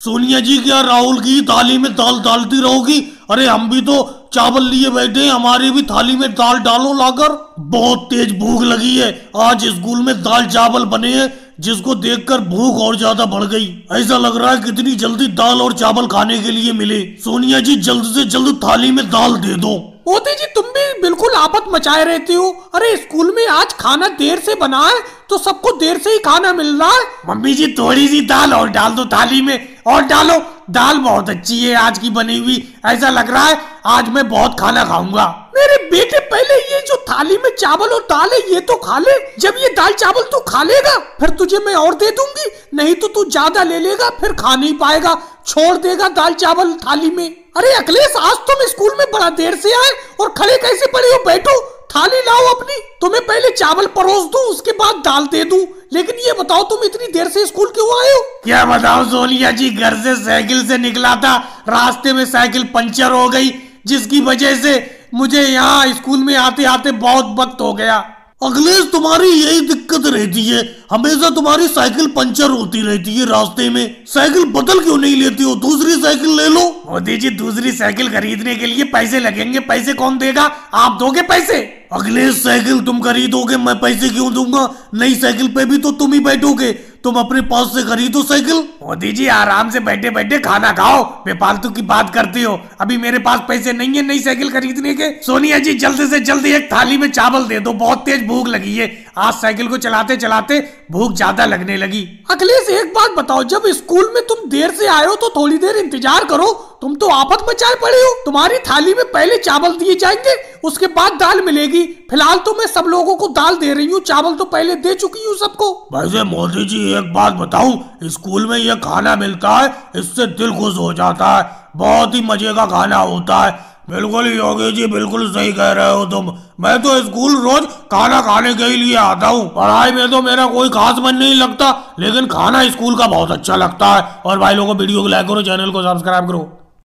सोनिया जी, क्या राहुल की थाली में दाल डालती रहोगी? अरे हम भी तो चावल लिए बैठे हैं, हमारी भी थाली में दाल डालो लाकर। बहुत तेज भूख लगी है। आज स्कूल में दाल चावल बने हैं, जिसको देखकर भूख और ज़्यादा बढ़ गई। ऐसा लग रहा है कितनी जल्दी दाल और चावल खाने के लिए मिले। सोनिया जी, जल्द से जल्द थाली में दाल दे दो। मोदी जी, तुम भी बिल्कुल आपत मचाए रहती हो। अरे स्कूल आज खाना देर से बना है तो सबको देर से ही खाना मिल रहा है। मम्मी जी, थोड़ी सी दाल और डाल दो थाली में। और डालो, दाल बहुत अच्छी है, आज की बनी हुई। ऐसा लग रहा है, आज मैं बहुत खाना खाऊँगा। मेरे बेटे, पहले ये जो थाली में चावल और दाल है, ये तो खा ले। जब ये दाल चावल तू खा लेगा, फिर तुझे मैं और दे दूँगी। नहीं तो तू ज़्यादा ले लेगा, फिर खा नहीं पाएगा। छोड़ देगा दाल चावल थाली में। अरे अखिलेश, आज तुम स्कूल में बड़ा देर से आए और खड़े कैसे पड़े हो बैठो थाली लाओ अपनी तुम्हें पहले चावल परोस दू, उसके बाद दाल दे दू। लेकिन ये बताओ, तुम इतनी देर से स्कूल क्यों आए हो? क्या बताओ सोनिया जी, घर से साइकिल से निकला था। रास्ते में साइकिल पंचर हो गई, जिसकी वजह से मुझे यहाँ स्कूल में आते आते बहुत वक्त हो गया। अखिलेश तुम्हारी यही दिक्कत रहती है। हमेशा तुम्हारी साइकिल पंचर होती रहती है रास्ते में। साइकिल बदल क्यों नहीं लेती हो? दूसरी साइकिल ले लो। मोदी जी दूसरी साइकिल खरीदने के लिए पैसे लगेंगे। पैसे कौन देगा? आप दोगे पैसे? अगले साइकिल तुम खरीदोगे मैं पैसे क्यों दूँगा? नई साइकिल पे भी तो तुम ही बैठोगे। तुम अपने पास से खरीदो साइकिल। मोदी जी आराम से बैठे बैठे खाना खाओ। बेपालतू की बात करती हो। अभी मेरे पास पैसे नहीं है नई साइकिल खरीदने के। सोनिया जी जल्दी से जल्दी एक थाली में चावल दे दो। बहुत तेज भूख लगी है। आज साइकिल को चलाते चलाते भूख ज़्यादा लगने लगी। अखिलेश एक बात बताओ। जब स्कूल में तुम देर से आए हो तो थोड़ी देर इंतज़ार करो। तुम तो आफत मचाए पड़े हो। तुम्हारी थाली में पहले चावल दिए जाएँगे, उसके बाद दाल मिलेगी। फ़िलहाल तो मैं सब लोगों को दाल दे रही हूँ, चावल तो पहले दे चुकी हूँ सबको। वैसे मोदी जी, एक बात बताऊँ, स्कूल में ये खाना मिलता है, इससे दिल खुश हो जाता है, बहुत ही मज़े का खाना होता है। बिल्कुल योगी जी, बिल्कुल सही कह रहे हो तुम। मैं तो स्कूल रोज खाना खाने के लिए आता हूँ। पढ़ाई में तो मेरा कोई खास मन नहीं लगता, लेकिन खाना स्कूल का बहुत अच्छा लगता है। और भाई लोगों, वीडियो को लाइक करो, चैनल को सब्सक्राइब करो।